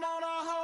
No, no, on a